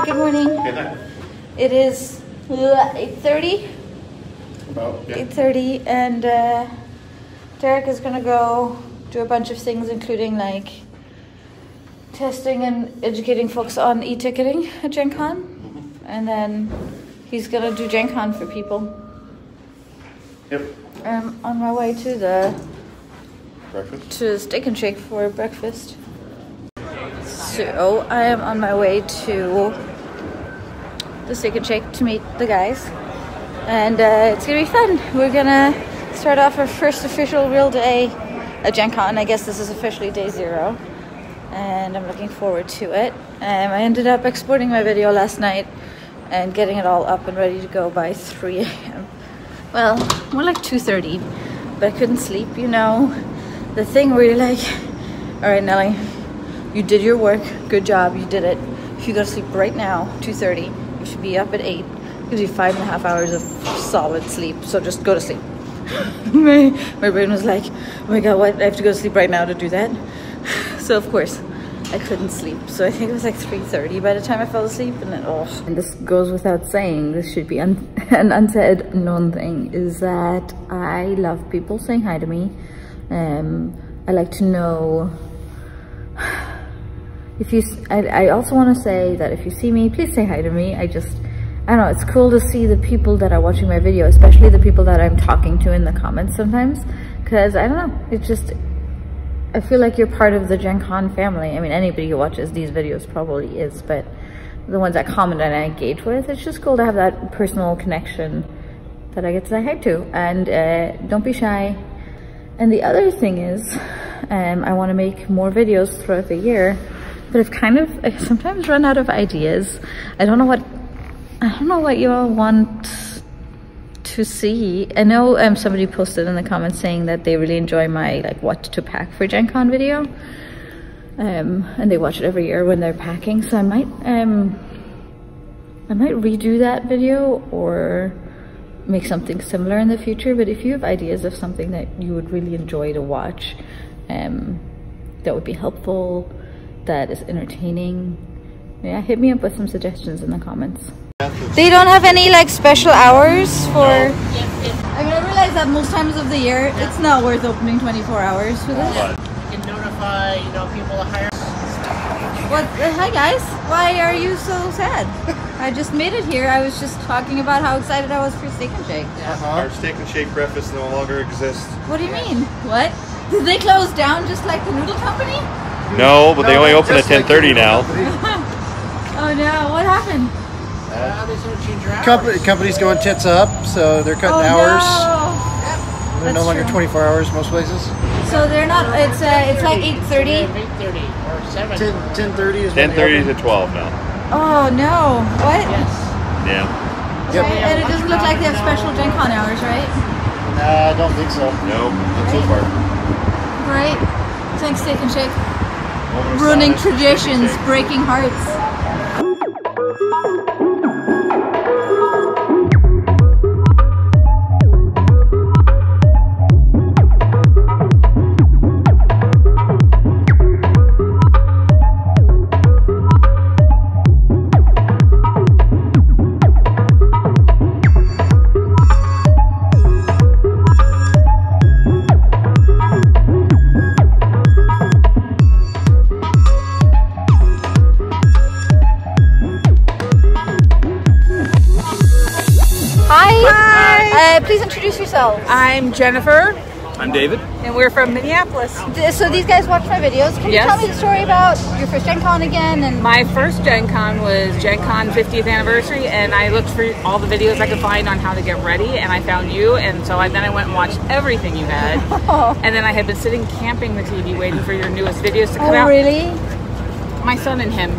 Good morning. Good night. It is uh, 8.30. About, yeah. 8.30 and uh, Derek is gonna go do a bunch of things including like testing and educating folks on e-ticketing at Gen Con. And then he's gonna do Gen Con for people. Yep. I'm on my way to the Breakfast? to Steak and Shake for breakfast. So I am on my way to the Steak and Shake to meet the guys, and uh, it's gonna be fun. We're gonna start off our first official real day at Gen Con. I guess this is officially day zero, and I'm looking forward to it. Um, I ended up exporting my video last night and getting it all up and ready to go by 3 a.m. Well, more like 2:30, but I couldn't sleep. You know, the thing where you're like, all right, Nelly, you did your work. Good job. You did it. If you go to sleep right now, 2.30, you should be up at 8. Gives you five and a half hours of solid sleep. So just go to sleep. my, my brain was like, oh my God, what? I have to go to sleep right now to do that? So of course, I couldn't sleep. So I think it was like 3.30 by the time I fell asleep. And then, oh. And this goes without saying, this should be un an unsaid known thing, is that I love people saying hi to me. Um, I like to know if you I, I also want to say that if you see me please say hi to me. I just i don't know it's cool to see the people that are watching my video especially the people that i'm talking to in the comments sometimes. Because i don't know it's just i feel like you're part of the gen con family. I mean anybody who watches these videos probably is but the ones that comment and i engage with it's just cool to have that personal connection that i get to say hi to. And uh, don't be shy. And the other thing is um, i want to make more videos throughout the year but I've kind of I sometimes run out of ideas. I don't know what I don't know what you all want to see. I know um, somebody posted in the comments saying that they really enjoy my like what to pack for Gen Con video. Um, and they watch it every year when they're packing. So I might um, I might redo that video or make something similar in the future. But if you have ideas of something that you would really enjoy to watch, um, that would be helpful that is entertaining. Yeah, hit me up with some suggestions in the comments. They don't have any like special hours for. I mean, I realize that most times of the year it's not worth opening 24 hours for this. What? You can notify, you know, people to hire. What? uh, hi guys. Why are you so sad? I just made it here. I was just talking about how excited I was for Steak and Shake. Our steak and shake breakfast no longer exists. What do you mean? What? Did they close down just like the noodle company? No, but they No, only open at just like 10:30 now. Oh no! What happened? Uh, they sort of change your hours. Company, company's going tits up, so they're cutting oh hours. no! They're no longer true. 24 hours most places. So they're not. It's uh, it's like 8:30. 8:30 or 7. 10, 10:30 is 10:30 to 12 now. Oh no! What? Yes. Yeah. Yep. Okay, And it doesn't look like they have special Gen Con hours, right? Nah, I don't think so. No, not so far. Great. Thanks, Steak and Shake. Ruining traditions, breaking hearts. Uh, please introduce yourselves. I'm Jennifer, I'm David. and we're from Minneapolis. So these guys watch my videos. Can Yes. you tell me the story about your first Gen Con again? And My first Gen Con was Gen Con 50th anniversary, and I looked for all the videos I could find on how to get ready, and I found you, and so I, then I went and watched everything you had. And then I had been sitting camping the TV waiting for your newest videos to come oh, out. really? My son and him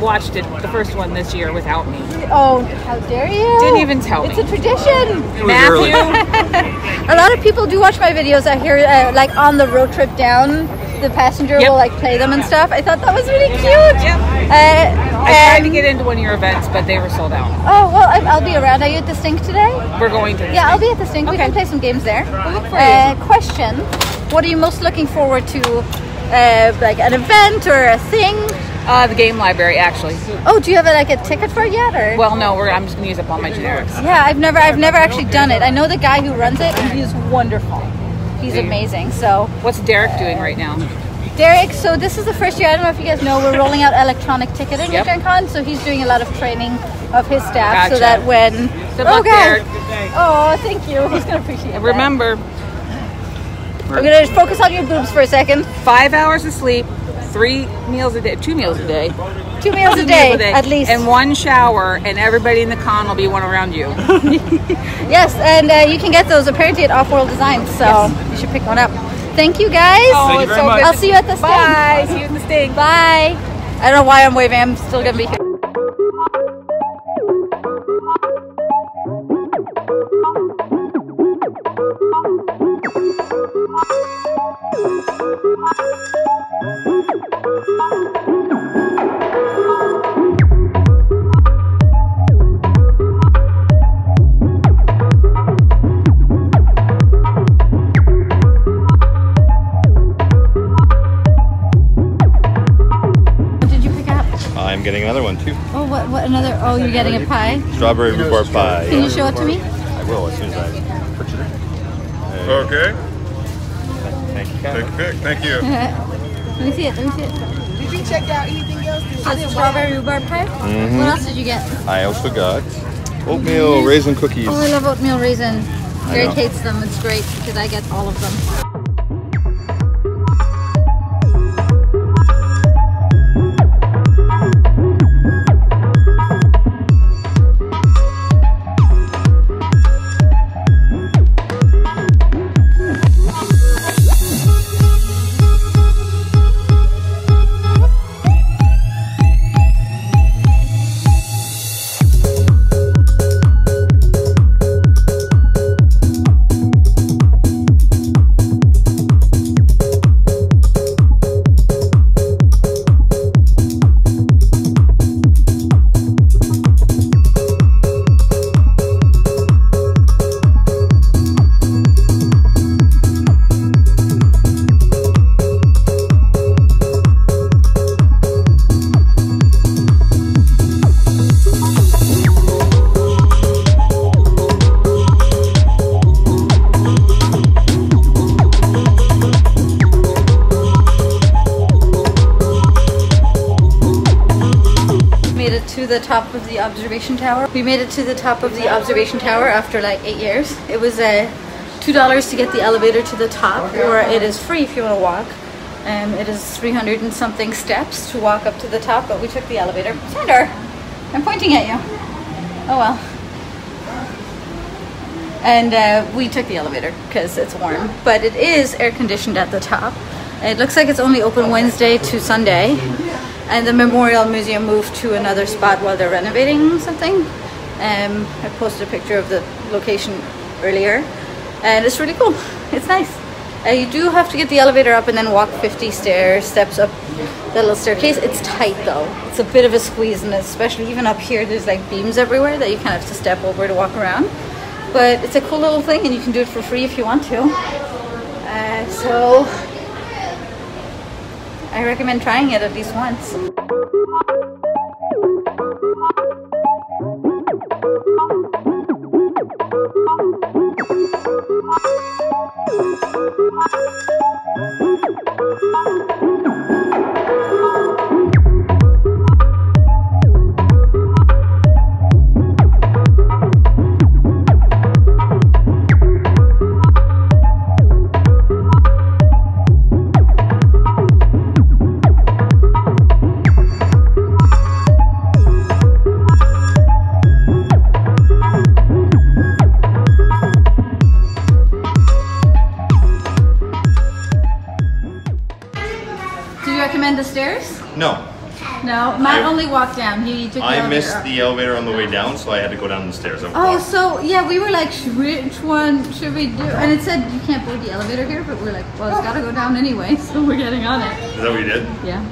watched it, the first one this year, without me. Oh, how dare you? Didn't even tell It's me. a tradition. It was early. a lot of people do watch my videos. I hear, uh, like on the road trip down, the passenger Yep. will like play them and stuff. I thought that was really cute. Yep. Uh, I tried to get into one of your events, but they were sold out. Oh well, I, I'll be around. Are you at the Stink today? We're going to. Yeah, I'll be at the Stink. We can play some games there. We'll uh, Question: What are you most looking forward to? Uh, like an event or a thing? Uh, the game library, actually. Oh, do you have like a ticket for it yet, or? Well, no, we're, I'm just gonna use up all my generics. yeah, I've never, I've never actually done it. I know the guy who runs it, and he's wonderful. He's amazing. So, What's Derek doing right now? Derek, so this is the first year. I don't know if you guys know, we're rolling out electronic ticketing Yep. at Gen Con. So he's doing a lot of training of his staff, so that when Good oh, luck, God. Oh, thank you. He's gonna appreciate it. Remember, we're gonna focus on your boobs for a second. five hours of sleep, three meals a day, two meals a day, Two meals a day, meals a day, at least. and one shower, and everybody in the con will be one around you. Yes, and uh, you can get those apparently at Off World Designs, so you should pick one up. Thank you guys. Oh, it's so good. I'll see you at the stand. Bye. See you in the sting. Bye. I don't know why I'm waving. I'm still gonna be here. One too. Oh, what? What? Another? Oh, you're getting a pie. Strawberry rhubarb pie. Can you show it to me? I will as soon as I purchase it. Okay. Thank you. Take a pic. Thank you. Let me see it. Let me see it. Did you check out anything else? So it's strawberry rhubarb pie. Mhm. What else did you get? I also got oatmeal raisin cookies. Oh, I love oatmeal raisin. I Derek hates them. It's great because I get all of them. Observation tower. We made it to the top of the observation tower after like eight years. It was uh, two dollars to get the elevator to the top, or it is free if you want to walk. Um, it is 300 and something steps to walk up to the top, but we took the elevator. Sandor, I'm pointing at you. Oh well. And uh, we took the elevator because it's warm, but it is air conditioned at the top. It looks like it's only open Wednesday to Sunday, and the Memorial Museum moved to another spot while they're renovating something. Um, I posted a picture of the location earlier, and it's really cool. It's nice. Uh, you do have to get the elevator up and then walk 50 stairs, steps up the little staircase. It's tight though. It's a bit of a squeeze, and especially even up here, there's like beams everywhere that you kind of have to step over to walk around. But it's a cool little thing, and you can do it for free if you want to. Uh, so I recommend trying it at least once. No, Matt I- only walked down. He took I elevator missed up. the elevator on the way down, so I had to go down the stairs. Oh, so yeah, we were like, which one should we do? And it said you can't board the elevator here, but we're like, well, it's oh. gotta go down anyway, so we're getting on it. Is that what you did? Yeah.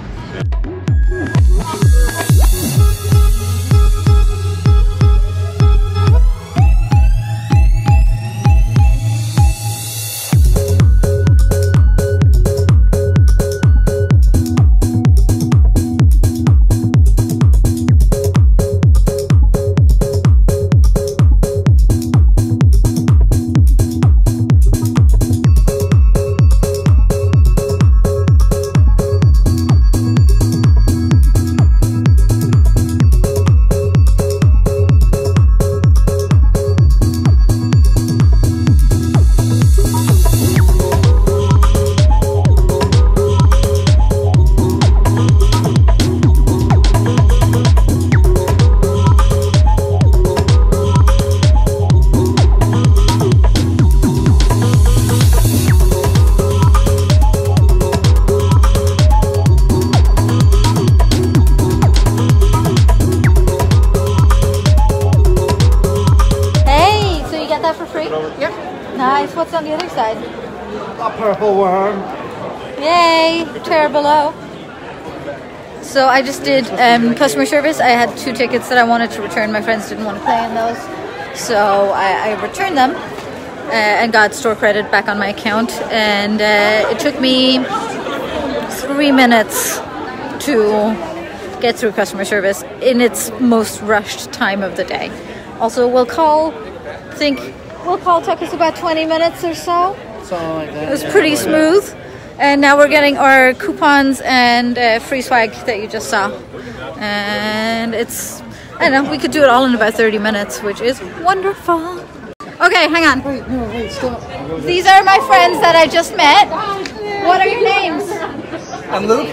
So I just did um, customer service. I had two tickets that I wanted to return. My friends didn't want to play in those, so I, I returned them uh, and got store credit back on my account. And uh, it took me three minutes to get through customer service in its most rushed time of the day. Also, we'll call. Think we'll call took us about 20 minutes or so. Something like that. It was pretty smooth. And now we're getting our coupons and uh, free swag that you just saw. And it's, I don't know, we could do it all in about 30 minutes, which is wonderful. Okay, hang on. Wait, no, wait, stop. These are my friends that I just met. What are your names? I'm Luke.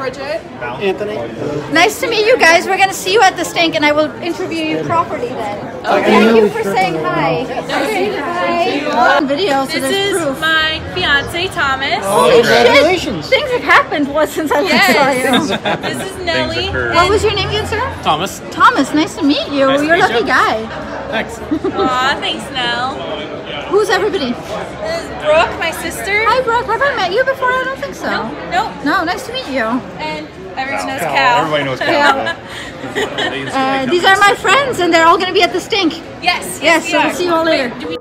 Bridget. Anthony. Nice to meet you guys. We're going to see you at the stink and I will interview you properly then. Thank you for saying hi. Say hi. Video, so This is proof. my fiance Thomas. Oh, Holy shit. Congratulations. Things have happened was since I last saw you. This is Nelly. What was your name again, sir? Thomas. Thomas, nice to meet you. Nice You're a lucky you. guy. Thanks. Aw, thanks, Nell. Who's everybody? This Brooke, my sister. Hi, Brooke. Have I met you before? I don't think so. Nope. No, nice to meet you. And everyone knows Cal. Everybody knows Yeah. Cal. Uh, these are my friends, and they're all going to be at the stink. Yes. Yes, we so are. we'll see you all later. Do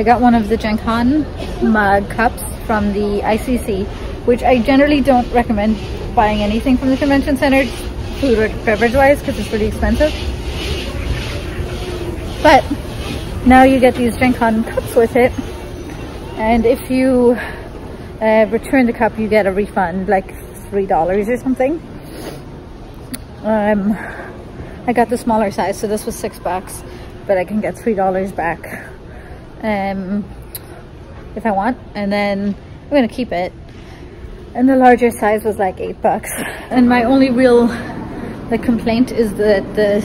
I got one of the Gen mug cups from the ICC, which I generally don't recommend buying anything from the convention center, food or beverage wise, because it's pretty expensive. But now you get these Gen cups with it, and if you uh, return the cup, you get a refund, like three dollars or something. Um, I got the smaller size, so this was six bucks, but I can get three dollars back um, if I want, and then I'm gonna keep it. And the larger size was like eight bucks. And my only real like complaint is that the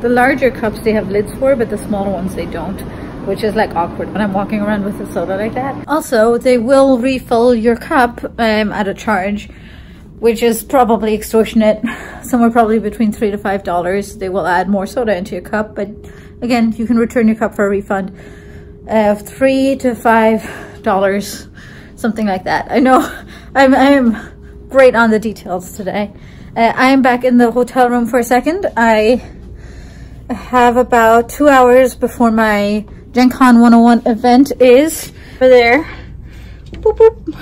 the larger cups they have lids for, but the smaller ones they don't, which is like awkward when I'm walking around with a soda like that. Also, they will refill your cup um, at a charge, which is probably extortionate. Somewhere probably between three to five dollars. They will add more soda into your cup, but again, you can return your cup for a refund of three to five dollars, something like that. I know I'm I'm great on the details today. Uh, I am back in the hotel room for a second. I have about two hours before my Gen Con 101 event is over there. Boop, boop.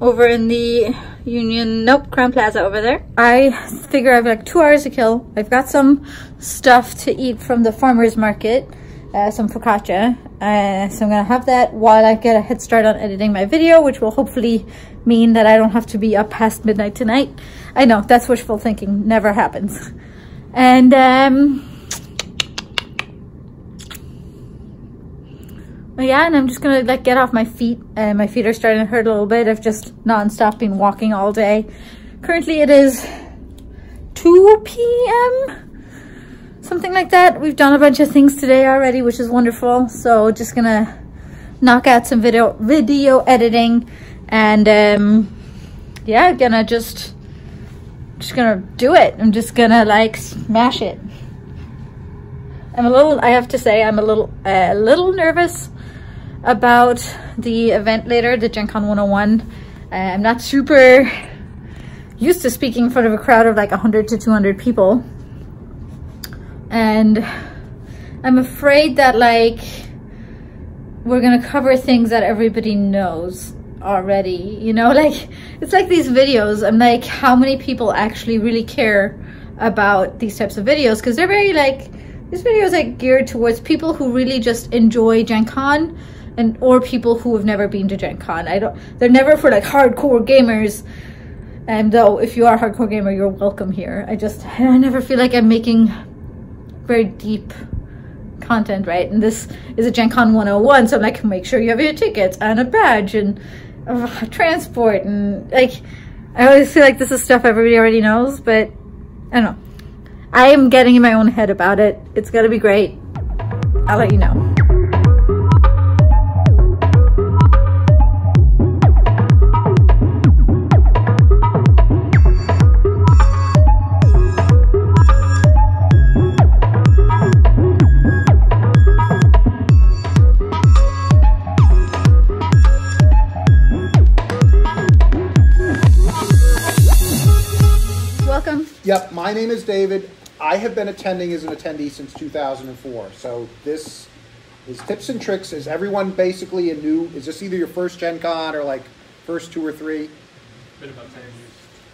Over in the Union, nope, Crowne Plaza over there. I figure I have like two hours to kill. I've got some stuff to eat from the farmer's market, uh, some focaccia. Uh, so I'm gonna have that while I get a head start on editing my video, which will hopefully mean that I don't have to be up past midnight tonight. I know, that's wishful thinking, never happens. And um, yeah, and I'm just gonna like get off my feet. Uh, my feet are starting to hurt a little bit. I've just non-stop been walking all day. Currently it is 2 p.m. Something like that. We've done a bunch of things today already, which is wonderful. So just gonna knock out some video video editing and um, yeah, gonna just just gonna do it. I'm just gonna like smash it. I'm a little, I have to say, I'm a little, a little nervous about the event later, the Gen Con 101. Uh, I'm not super used to speaking in front of a crowd of like 100 to 200 people. And I'm afraid that like, we're gonna cover things that everybody knows already, you know? Like, it's like these videos, I'm like, how many people actually really care about these types of videos? Because they're very like, this video is like geared towards people who really just enjoy Gen Con and or people who have never been to Gen Con. I don't they're never for like hardcore gamers. And though if you are a hardcore gamer, you're welcome here. I just I never feel like I'm making very deep content, right? And this is a Gen Con 101, so I'm like, make sure you have your tickets and a badge and uh, transport and like I always feel like this is stuff everybody already knows, but I don't know. I am getting in my own head about it. It's gonna be great. I'll let you know. Yep, my name is David. I have been attending as an attendee since 2004. So this is tips and tricks. Is everyone basically a new? Is this either your first Gen Con or like first two or three? Been about 10 years.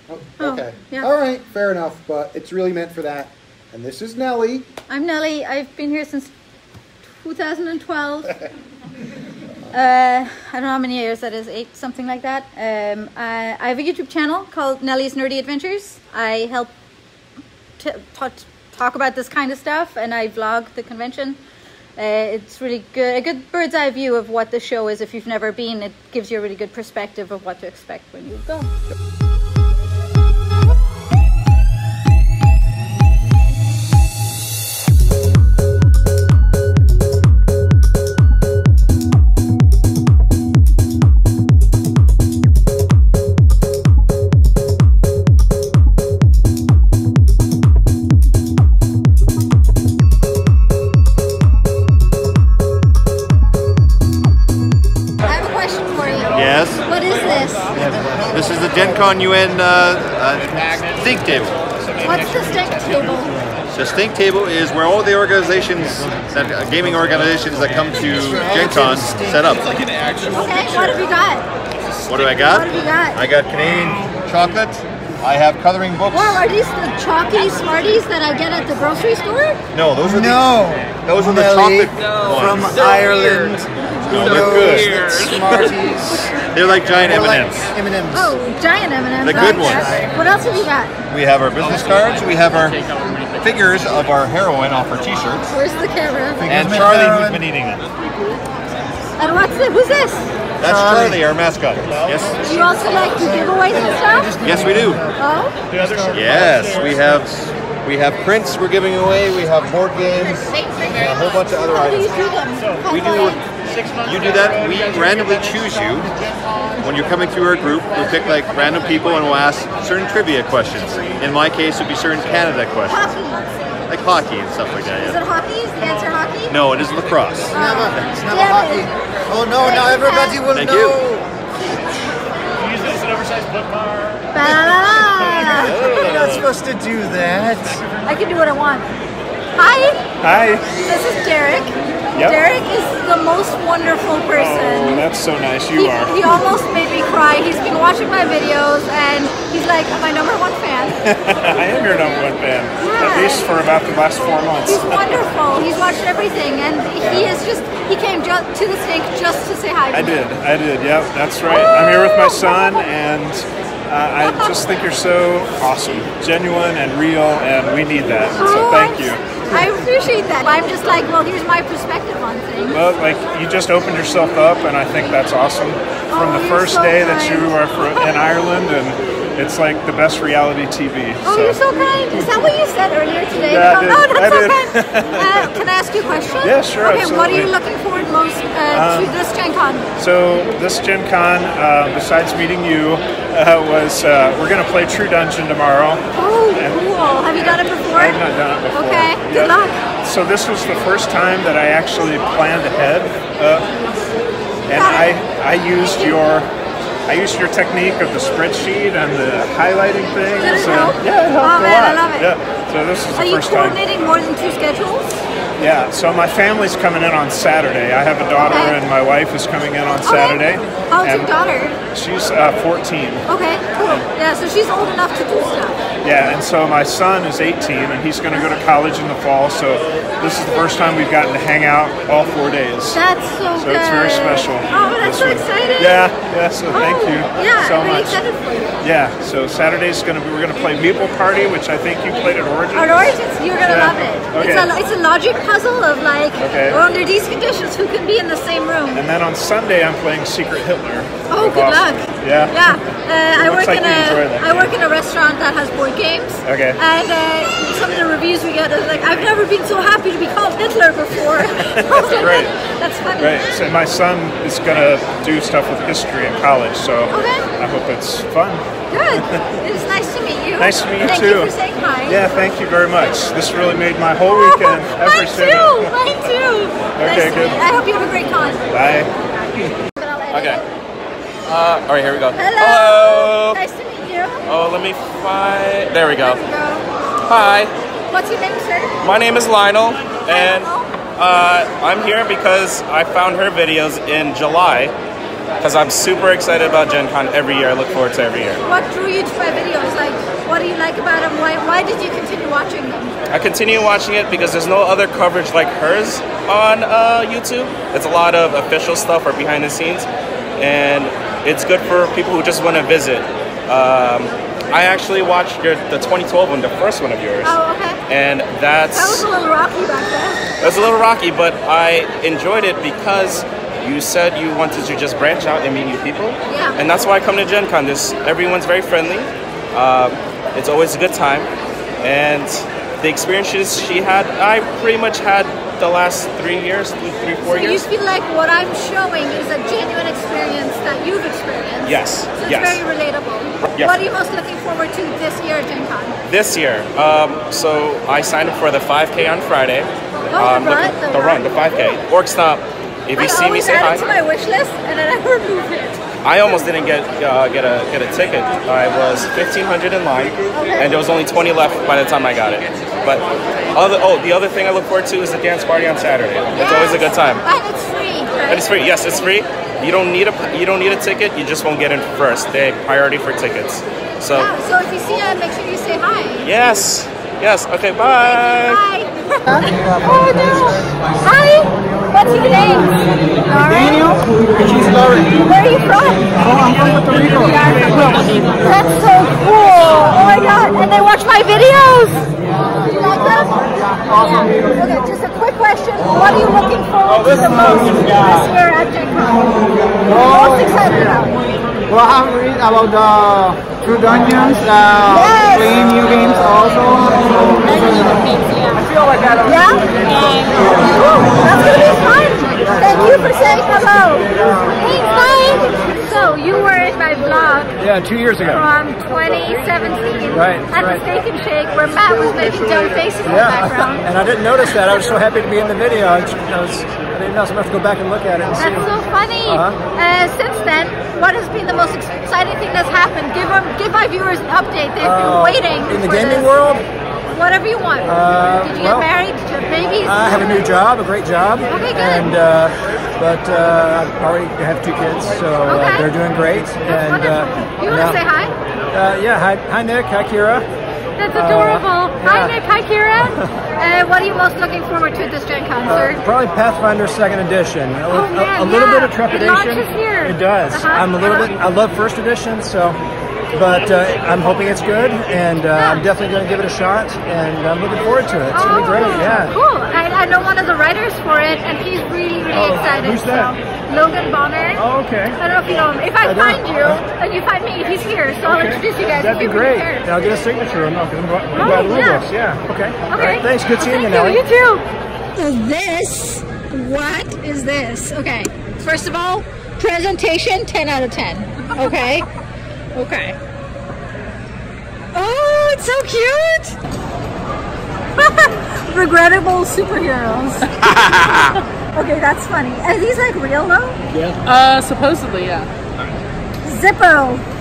Oh, Oh, okay. yeah. All right, fair enough. But it's really meant for that. And this is Nelly. I'm Nelly. I've been here since 2012. uh, I don't know how many years that is, eight, something like that. Um, I, I have a YouTube channel called Nelly's Nerdy Adventures. I help t- talk, about this kind of stuff and I vlog the convention. Uh, it's really good, a good bird's eye view of what the show is. If you've never been, it gives you a really good perspective of what to expect when you go. This? This is the Gen Con UN uh, uh, Think Table. What's the stick table? The Think Table is where all the organizations, that uh, gaming organizations that come to Gen Con set up. Okay, what have you got? What do I got? What have you got? I got Canadian chocolate. I have coloring books. Wow, are these the chalky Smarties that I get at the grocery store? No, those are No. the those are the Nelly chocolate from ones. Ireland. No, they're good. that Smarties. They're like giant M&Ms. M&Ms. Oh, giant M&Ms. The good ones. What else have you got? We have our business cards. We have our figures of our heroine off our T-shirts. Where's the camera? And Charlie, who's been eating them. And what's it? Who's this? That's Charlie, our mascot. Yes, Do you also like do giveaways and stuff? yes, we do. Oh, Yes, we have we have prints we're giving away. We have board games, and a whole bunch of other how do you items. do them? We do. You do that. We randomly choose you when you're coming through our group. We pick like random people and we'll ask certain trivia questions. In my case, it would be certain Canada questions, Hockey. like hockey and stuff like that. Is Yeah. it hockey? Is the answer hockey? No, it is lacrosse. Never. It's never Damn hockey. it. Oh no, now everybody will Thank know. you. Use it as an oversized book bar. Ba-da-da. You're not supposed to do that. I can do what I want. Hi, Hi. this is Derek. Yep. Derek is the most wonderful Oh, person. that's so nice. he, You are. he almost made me cry. He's been watching my videos and he's like my number one fan. I am your number one fan. At least for about the last four months. He's wonderful. He's watched everything and he is just, he came to the stink just to say hi to I me. did. I did. Yep, that's right. I'm here with my son, and uh, I just think you're so awesome, genuine and real, and we need that. So Oh, thank you. I appreciate that. I'm just like, well, here's my perspective on things. Well, like you just opened yourself up, and I think that's awesome. From Oh, the first so day that you are in Ireland, and it's like the best reality TV. Oh, you're so kind. Is that what you said earlier today? Yeah, oh, no, that's I so did. kind. Uh, can I ask you a question? Yeah, sure, Okay, what are you looking forward most uh, to this Gen Con? So this Gen Con, uh, besides meeting you, uh, was uh, we're gonna play True Dungeon tomorrow. Oh, cool. Have you done it before? I've not done it before. Okay, good luck. So this was the first time that I actually planned ahead, uh, and I I used your I used your technique of the spreadsheet and the highlighting things. Did it help? Yeah, it helped Oh, a man, I lot. love it. Yeah. So this is Are the you first time. coordinating more than two schedules? Yeah. So my family's coming in on Saturday. I have a daughter, Okay. and my wife is coming in on Saturday. Okay. How's your daughter? She's uh, 14. Okay, cool. Yeah, so she's old enough to do stuff. Yeah, and so my son is 18 and he's going to go to college in the fall. So this is the first time we've gotten to hang out all four days. That's so, So good. it's very special. Oh, that's so week. exciting. Yeah, yeah. So thank Oh, you Yeah, so I'm really much. excited for you. Yeah. So Saturday's going to be we're going to play Meeple Party, which I think you played at Origin. At Origins, you're gonna Yeah. love it. Okay. It's a it's a logic puzzle of like, Okay. well, under these conditions, who can be in the same room? And then on Sunday I'm playing Secret Hitler. Oh, good luck. Yeah. Yeah, uh, I work like in a I work in a restaurant that has board games. Okay. And uh, some of the reviews we get is like, I've never been so happy to be called Hitler before. That's great. That's funny. Right. So my son is gonna do stuff with history in college, so Okay. I hope it's fun. Good. It's nice to meet you. Nice to meet you Thank too. you for saying hi. Yeah, thank you very much. This really made my whole weekend Mine every too. Mine too. nice Okay, to good. meet you. I hope you have a great con. Bye. Okay. Uh, all right, here we go. Hello. Nice to meet you. Oh, let me find. There we go. There we go. Hi, What's your name, sir? my name is Lionel, and uh, I'm here because I found her videos in July. Because I'm super excited about Gen Con every year. I look forward to every year. What drew you to my videos? Like, what do you like about them? Why, why did you continue watching them? I continue watching it because there's no other coverage like hers on uh, YouTube. It's a lot of official stuff or behind the scenes, and it's good for people who just want to visit. Um, I actually watched your, the 2012 one, the first one of yours, Oh, okay. and that's That was a little rocky back then. it was a little rocky, but I enjoyed it because you said you wanted to just branch out and meet new people, Yeah. and that's why I come to Gen Con. This everyone's very friendly. Um, it's always a good time, and the experiences she had, I pretty much had the last three years, three, three four So you years. feel like what I'm showing is a genuine experience that you've experienced. Yes, So it's yes. very relatable. Yes. What are you most looking forward to this year at Gen Con? This year, um, so I signed up for the 5K on Friday. Oh, Um, the run, the the run, the 5K. Orc stop. If you I see me, always say add hi. it to my wish list and then I remove it. I almost didn't get uh, get a get a ticket. I was fifteen hundred in line, and there was only twenty left by the time I got it. But other oh, the other thing I look forward to is the dance party on Saturday. It's always a good time, And it's free, right? and it's free. Yes, it's free. You don't need a you don't need a ticket. You just won't get in first. They have priority for tickets. So Yeah, so if you see it, make sure you say hi. yes, yes. Okay, bye. Hi. oh no. Hi. What's your name? Daniel. And She's Lauren. Where are you from? Oh, I'm from Puerto Rico. That's so cool. Oh my god. And they watch my videos. You like them? Awesome. Okay, just a quick question. What are you looking forward to the most this year at Gen Con? Oh, most excited about? Well, I'm reading about the True Dungeons, uh, Yes. playing new games also. I feel like I don't Yeah? Cool. That's gonna be fun. Thank you for saying hello. Thanks, bye. So you were in my vlog Yeah, two years ago. from 2017 Right, at right. the Steak and Shake where Matt was making dumb faces in the background. and I didn't notice that. I was so happy to be in the video. I, just, I, was, I didn't know, so I'm going to have to go back and look at it and see. That's so funny. Uh-huh. Uh, since then, what has been the most exciting thing that's happened? Give them, give my viewers an update. They've been Uh, waiting in the gaming this. world, Whatever you want. Uh, Did you well, get married? Did you have babies? I have a new job, a great job. Okay, good. And, uh, but uh, I already have two kids, so uh, Okay. they're doing great. That's and uh, wonderful. You want to say hi? Uh, yeah, hi, hi Nick, hi Kira. That's Uh, adorable. Hi yeah. Nick, hi Kira. uh, what are you most looking forward to at this Gen concert? Uh, probably Pathfinder Second Edition. A, Oh, a- man, a little yeah. bit of It trepidation. launches here. It does. Uh-huh, I'm a little uh-huh. bit. I love First Edition, so. But uh, I'm hoping it's good, and uh, I'm definitely going to give it a shot, and I'm looking forward to it. It's going to be great. Oh, Yeah. Cool. I, I know one of the writers for it, and he's really, really Oh, excited. who's that? So, Logan Bonner. Oh, okay. I don't know if you know him. If I, I don't. find you and you find me, he's here. So I'll introduce you guys. That'd be great. your And I'll get a signature. I'm not going to Oh, buy the yeah. books. Yeah. Okay. Okay. right. Thanks. Good seeing you, Thank Nelly. you. You too. So this, what is this? Okay. First of all, presentation 10 out of 10. Okay. okay. Oh, it's so cute. Regrettable superheroes. okay, that's funny. Are these like real though? Yeah. Uh, supposedly, yeah. Zippo.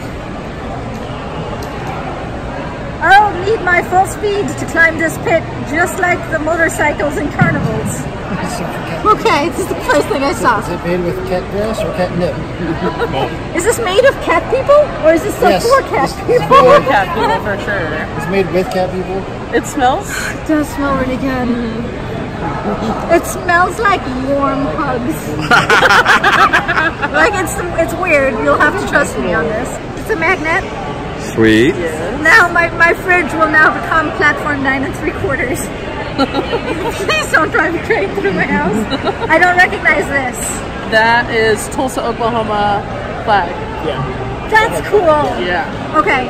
I'll need my full speed to climb this pit, just like the motorcycles in carnivals. Okay, this is the first thing I saw. Is it made with cat grass or catnip? Is this made of cat people, or is this still Yes. for cat people? For cat people, for sure. It's made with cat people. It smells? It does smell really good. Mm-hmm. It smells like warm hugs. like it's it's weird. You'll have to trust me on this. It's a magnet. Sweet. Now my, my fridge will now become platform nine and three quarters. Please don't drive a train through my house. I don't recognize this. That is Tulsa, Oklahoma flag. Yeah. That's cool. Yeah. Okay.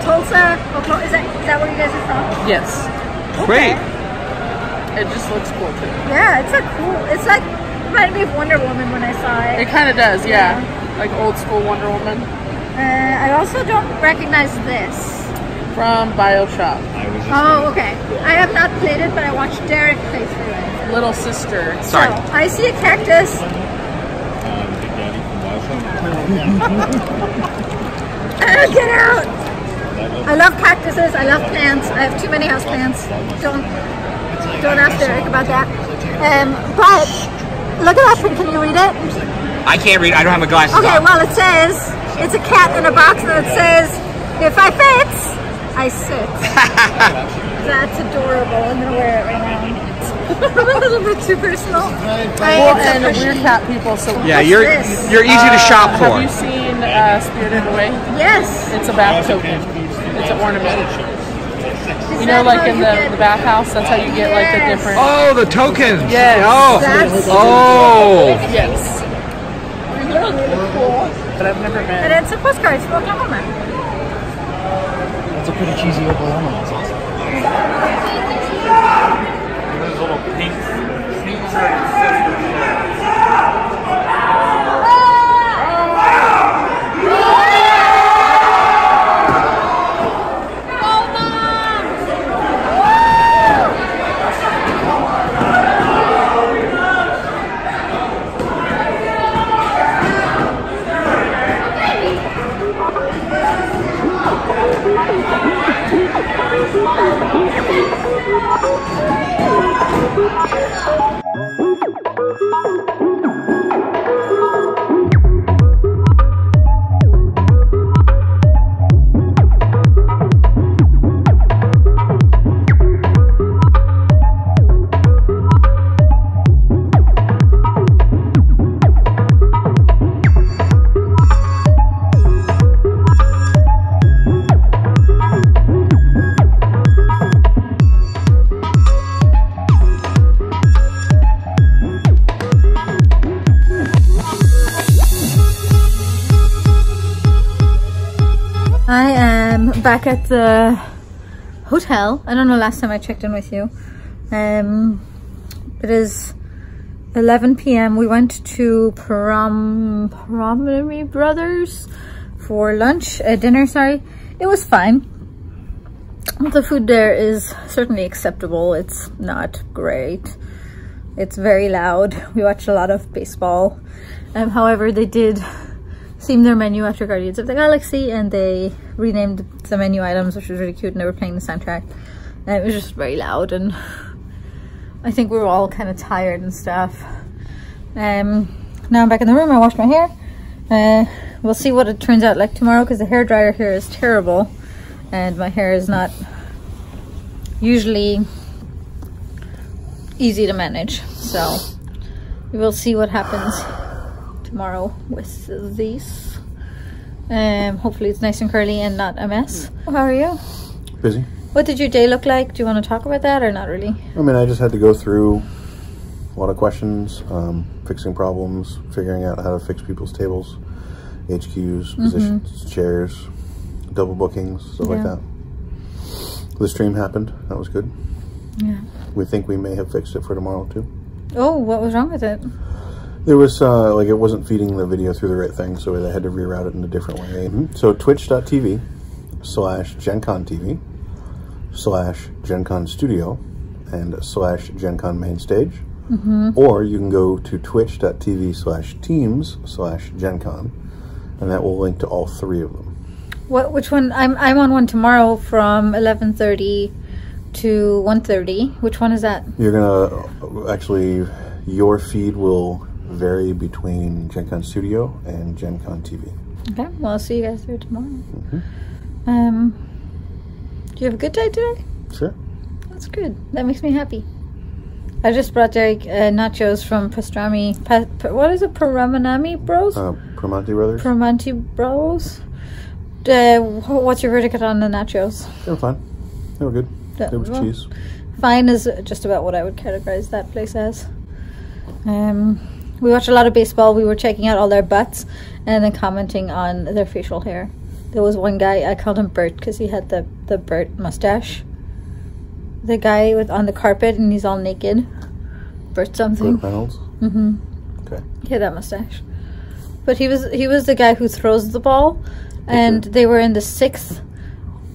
Tulsa, Oklahoma. Is that is that where you guys are from? Yes. Great. It just looks cool too. Yeah, it's a cool. It's like reminded me of Wonder Woman when I saw it. It kind of does, yeah. Like old school Wonder Woman Uh, I also don't recognize this. from Bioshock. Oh, okay. I have not played it, but I watched Derek play through it. Little sister. So I see a cactus. Ah, get out! I love cactuses. I love plants. I have too many house plants. Don't don't ask Derek about that. Um, but look at that print. Can you read it? I can't read. I don't have my glasses Okay. on. Well, it says it's a cat in a box, that says, "If I fit, I sit." That's adorable. I'm gonna wear it right now. a little bit too personal. I- Well, a and fresh- we're cat people, so Yeah, you're- this? you're easy to shop Uh, for. Have you seen uh, Spirited Away? Yes. It's a bath token. It's an ornament. Is You know, like in the, get- the bathhouse, that's how you get like the different. Oh, the tokens. Yes. Oh. That's- oh. Yes. Really, really cool. But I've never And been. it's a postcard from Oklahoma. That's a pretty cheesy Oklahoma. That's awesome. There's little pink I the hotel. I don't know last time I checked in with you. Um, it is 11 p.m. We went to Prom Promenade Brothers for lunch, uh, dinner. Sorry, it was fine. The food there is certainly acceptable. It's not great. It's very loud. We watched a lot of baseball. Um, however, they did theme their menu after Guardians of the Galaxy and they renamed the menu items, which was really cute, and they were playing the soundtrack. And it was just very loud, and I think we were all kind of tired and stuff. Um, now I'm back in the room. I washed my hair. Uh, we'll see what it turns out like tomorrow because the hair dryer here is terrible, and my hair is not usually easy to manage. So we will see what happens tomorrow with these. Um, hopefully it's nice and curly and not a mess. How are you? Busy. What did your day look like? Do you want to talk about that or not really? I mean, I just had to go through a lot of questions, um, fixing problems, figuring out how to fix people's tables, HQs, positions, chairs, double bookings, stuff like that. The stream happened. That was good. Yeah. We think we may have fixed it for tomorrow too. Oh, what was wrong with it? There was uh, like it wasn't feeding the video through the right thing, so they had to reroute it in a different way. So twitch.tv slash GenCon TV slash GenCon Studio and slash GenCon Main Stage. Mhm. Or you can go to twitch.tv slash teams slash GenCon and that will link to all three of them. What? Which one? I'm I'm on one tomorrow from 11:30 to 1:30. Which one is that? You're gonna actually your feed will vary between GenCon Studio and GenCon TV. Okay. Well, I'll see you guys there tomorrow. Um. Do you have a good day today? Sure. That's good. That makes me happy. I just brought Derek uh, nachos from Pastrami. Pa, pa, what is it? Paramanami Bros? Uh, Primanti Brothers. Paramanti Bros? Uh, what's your verdict on the nachos? They were fine. They were good. That- There was well, cheese. Fine is just about what I would categorize that place as. Um, we watched a lot of baseball. We were checking out all their butts and then commenting on their facial hair. There was one guy I called him Bert because he had the the Bert mustache. The guy with on the carpet and he's all naked. Bert something. Burt Reynolds. Mm-hmm. Okay. He had that mustache. But he was he was the guy who throws the ball, and they were in the sixth,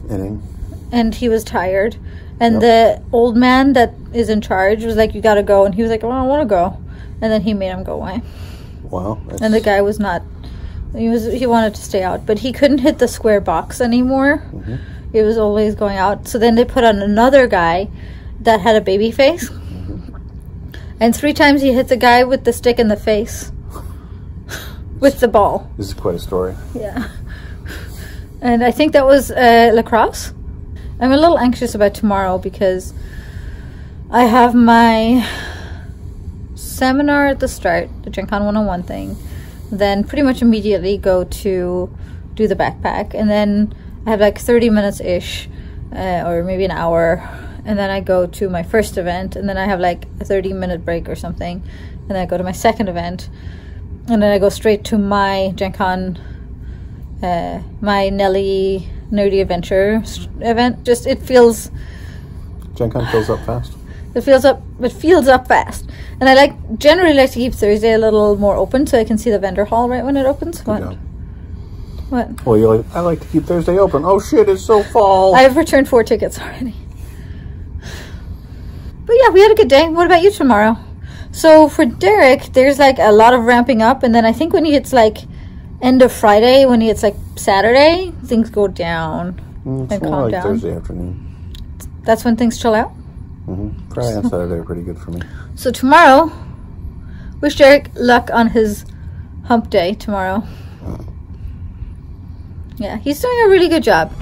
Inning. and he was tired, and the old man that is in charge was like, "You got to go," and he was like, "Well, I don't want to go," and then he made him go away. Wow. that's- And the guy was not. He was he wanted to stay out, but he couldn't hit the square box anymore. Mm-hmm. It was always going out. So then they put on another guy that had a baby face. And three times he hit the guy with the stick in the face. with the ball. This is quite a story. Yeah. And I think that was uh, lacrosse. I'm a little anxious about tomorrow because I have my seminar at the start, the Gen Con 101 thing. Then pretty much immediately go to do the backpack. And then I have like 30 minutes ish, uh, or maybe an hour. And then I go to my first event. And then I have like a 30 minute break or something. And then I go to my second event. And then I go straight to my Gen Con uh, my Nelly Nerdy Adventure event. Just it feels Gen Con fills up fast. It feels up it feels up fast. And I like generally like to keep Thursday a little more open so I can see the vendor hall right when it opens. What? job. What? Well, you're like, I like to keep Thursday open. Oh shit, it's so fall. I've returned four tickets already. But yeah, we had a good day. What about you tomorrow? So for Derek, there's like a lot of ramping up, and then I think when he hits like end of Friday, when he hits like Saturday, things go down Mm, and it's more calm like down. Thursday afternoon. That's when things chill out. Hmm Friday and Saturday are pretty good for me. So tomorrow, wish Derek luck on his hump day tomorrow. Yeah, he's doing a really good job.